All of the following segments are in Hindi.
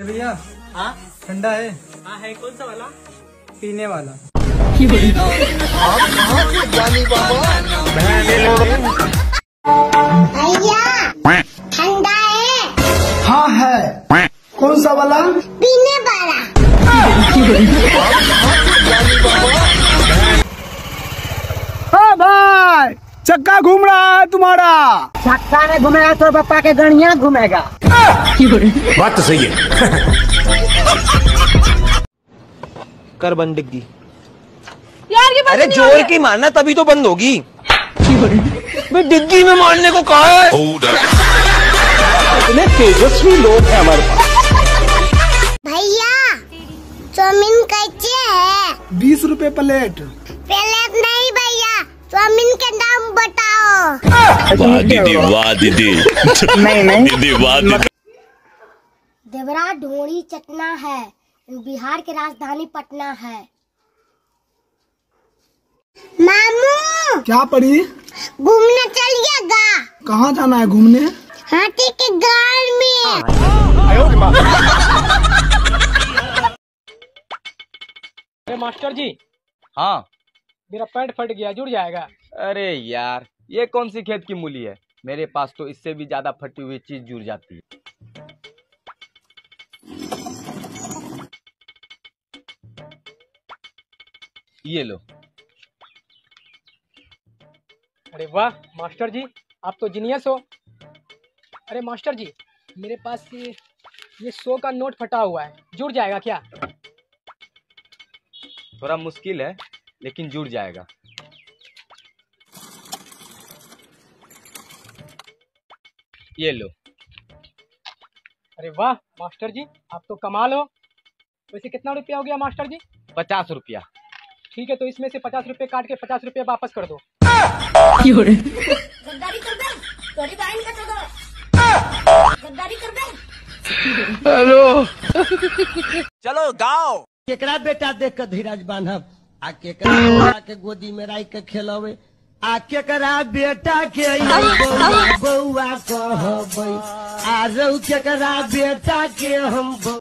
भैया हाँ? ठंडा है। हाँ है कौन सा वाला? पीने वाला। भैया ठंडा है। हाँ है। कौन सा वाला? चक्का घूम रहा है तुम्हारा। छक्का में घूमेगा तो पप्पा के गणिया घूमेगा। बात तो सही है। कर बंद डिग्गी। यार ये अरे ज़ोर की मारना तभी तो बंद होगी। मैं डिग्गी में मारने को कहा है। इतने तेजस्वी लोग हैं हमारे पास। भैया चाउमीन कैसे है? बीस रुपए प्लेट। भैया के दाम बताओ। वाह दीदी वाह दीदी। नहीं नहीं। दीदी वाह दीदी। देवरा ढोड़ी चटना है बिहार की राजधानी पटना है। मामू। क्या पड़ी? घूमने चलिएगा। कहाँ जाना है घूमने? हाथी के गाल में। अरे मास्टर जी हाँ। मेरा पैंट फट गया जुड़ जाएगा। अरे यार ये कौन सी खेत की मूली है? मेरे पास तो इससे भी ज़्यादा फटी हुई चीज़ जुड़ जाती है। ये लो। अरे वाह मास्टर जी आप तो जीनियस हो। अरे मास्टर जी मेरे पास ये ये सौ का नोट फटा हुआ है जुड़ जाएगा क्या? थोड़ा मुश्किल है। लेकिन जुड़ जाएगा। ये लो। अरे वाह मास्टर जी आप तो कमाल हो। वैसे कितना रुपया हो गया मास्टर जी? पचास रुपया। ठीक है तो इसमें से पचास रुपये काट के पचास रुपये वापस कर दो। गद्दारी कर दे। थोड़ी बाइन का तो गद्दारी कर दे। चलो गाओ। केकरा बेटा देख के धीरज बांधब आ केकरा के गोदी में राख के खेलबे आ केकरा बेटा के बउआ कहबै। आ रौ केकरा बेटा के हम बौ-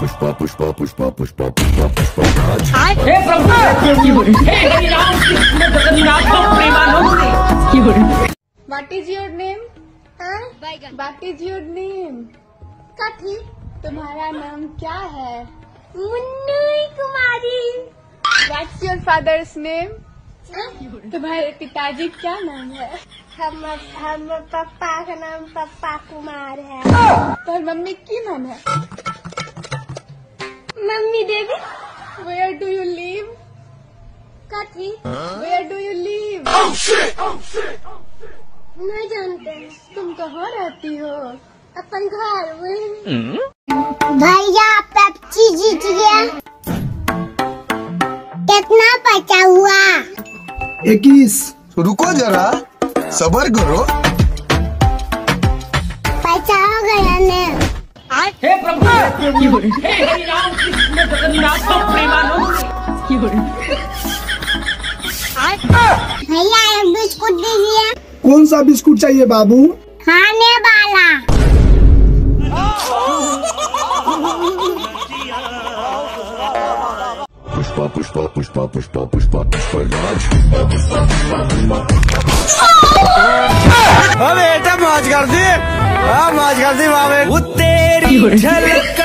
Pushpa Pushpa Pushpa Pushpa Pushpa Pushpa Raj What is your name? What is your name? कथी तुम्हारा नाम क्या है? मुन्नी कुमारी। What's your father's name? तुम्हारे पिताजी क्या नाम है? हम हम पापा का नाम पप्पा कुमार है। और मम्मी की नाम है? Mummy Devi. Where do you live? कथी Where do you live? नहीं जानते तुम कहाँ रहती हो? अपन घर। वही भैया पेप्सी जीत गया। कितना पैसा हुआ? इक्कीस। रुको जरा सबर करो। पैसा हो गया ने। भैया एक बिस्कुट दीजिए। कौन सा बिस्कुट चाहिए बाबू? खाने वाला पुष्पा पुष्पा पुष्पा पुष्पा पुष्पा पुष्पा राज बेटा मौज कर दी हाँ मौज कर दी वहाँ वो तेरी झलक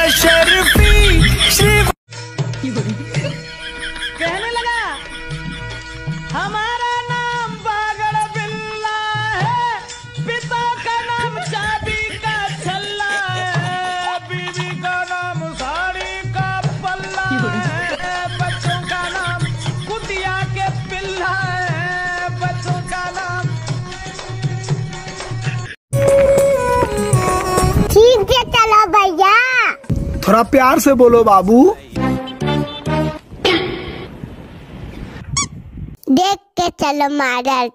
थोड़ा प्यार से बोलो बाबू। देख के चलो चोट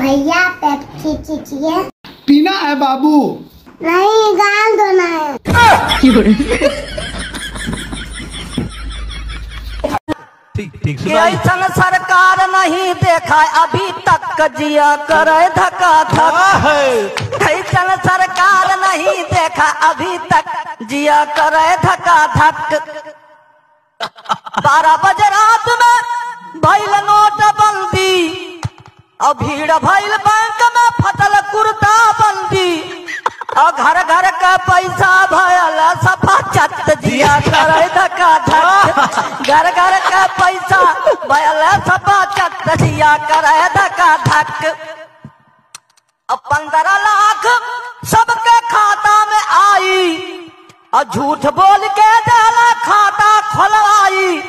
भैया पेप्सी खींचिए। पीना है बाबू। नहीं गाल धोना है। ठीक ठीक सरकार नहीं देखा अभी तक जिया करे धक्का धक ऐसन सरकार नहीं देखा अभी तक जिया करे धक्का धक बारह बजे रात में भैल नोट बंदी। और भीड़ भैल बैंक में फटल कुर्ता बंदी। और घर घर का पैसा भयल सफ़ा चत जिया। करे धक्का धक घर घर का पैसा सफ़ा चत जिया करे धक्का धक। पंद्रह लाख सबके खाता में आई, और झूठ बोल के देला खाता खोलवाई।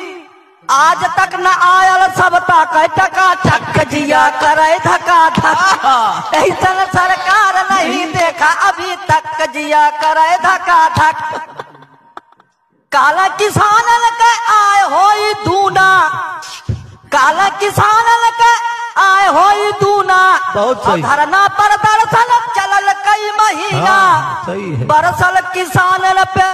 आज तक न आयल सब तक टका टक जिया करे धका धक। ऐसन सरकार नहीं देखा अभी तक जिया करे धका धक। काला किसानन के आय होई काला किसानन के आय होई दूना बहुत सही। धरना पर दरसल चलल कई महीना हाँ, सही है। बरसल किसान पे